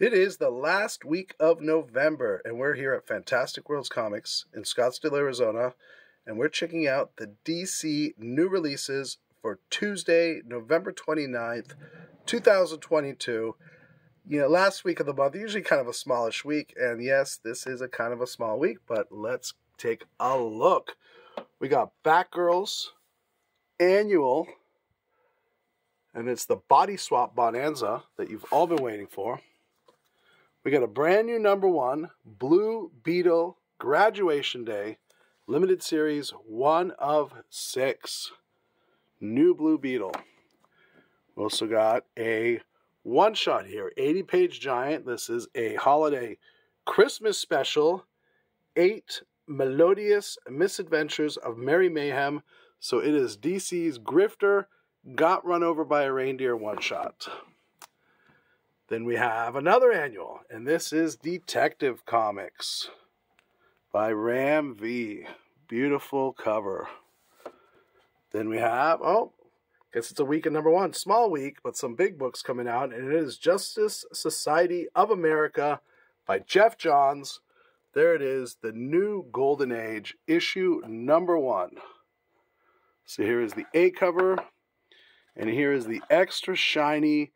It is the last week of November, and we're here at Fantastic Worlds Comics in Scottsdale, Arizona, and we're checking out the DC new releases for Tuesday, November 29th, 2022. You know, last week of the month, usually kind of a smallish week, and yes, this is a kind of a small week, but let's take a look. We got Batgirls Annual, and it's the Body Swap Bonanza that you've all been waiting for. We got a brand new number one, Blue Beetle Graduation Day, limited series, one of six. New Blue Beetle. We also got a one shot here, 80 page giant. This is a holiday Christmas special, eight melodious misadventures of Merry Mayhem. So it is DC's Grifter got run over by a reindeer one shot. Then we have another annual, and this is Detective Comics by Ram V. Beautiful cover. Then we have, oh, guess it's a week of number one. Small week, but some big books coming out, and it is Justice Society of America by Geoff Johns. There it is, the new Golden Age, issue number one. So here is the A cover, and here is the extra shiny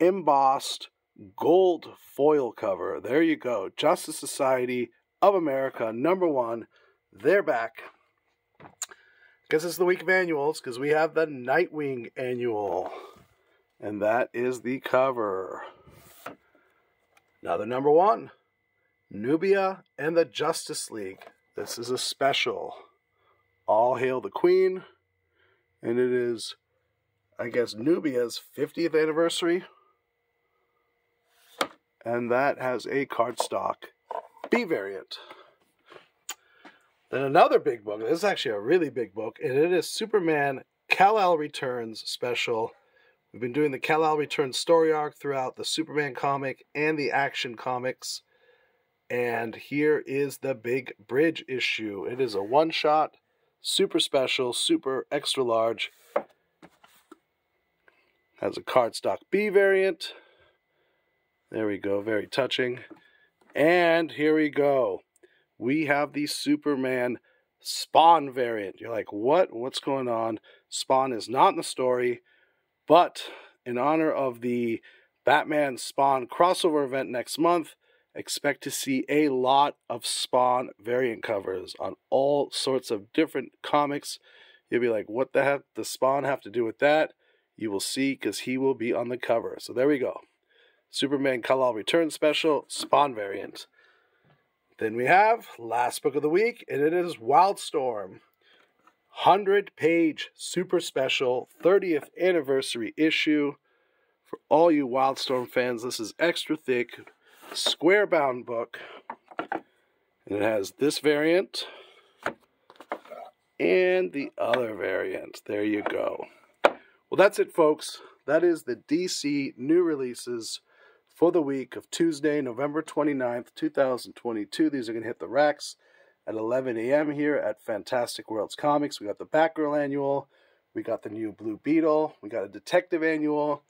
embossed gold foil cover. There you go. Justice Society of America, number one. They're back. Guess it's the week of annuals because we have the Nightwing annual. And that is the cover. Now, the number one Nubia and the Justice League. This is a special. All Hail the Queen. And it is, I guess, Nubia's 50th anniversary and that has a cardstock B variant. Then another big book. This is actually a really big book, and it is Superman Kal-El Returns special. We've been doing the Kal-El Returns story arc throughout the Superman comic and the Action comics. And here is the big bridge issue. It is a one shot, super special, super extra large. Has a cardstock B variant. There we go, very touching. And here we go. We have the Superman Spawn variant. You're like, what? What's going on? Spawn is not in the story, but in honor of the Batman Spawn crossover event next month, expect to see a lot of Spawn variant covers on all sorts of different comics. You'll be like, what the heck does Spawn have to do with that? You will see because he will be on the cover. So there we go. Superman Kal-El Return Special, Spawn variant. Then we have last book of the week, and it is Wildstorm. 100 page super special 30th anniversary issue. For all you Wildstorm fans, this is extra thick, square bound book. And it has this variant and the other variant. There you go. Well, that's it, folks. That is the DC new releases for the week of Tuesday, November 29th, 2022. These are going to hit the racks at 11 a.m. here at Fantastic Worlds Comics. We got the Batgirl Annual, we got the new Blue Beetle, we got a Detective Annual,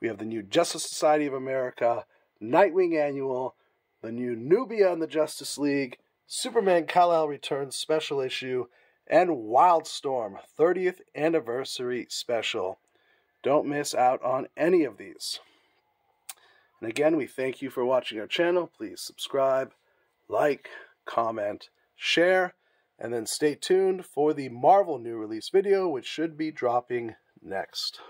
we have the new Justice Society of America, Nightwing Annual, the new Nubia and the Justice League, Superman Kal-El Returns Special Issue, and Wildstorm 30th Anniversary Special. Don't miss out on any of these. And again, we thank you for watching our channel. Please subscribe, like, comment, share, and then stay tuned for the Marvel new release video, which should be dropping next.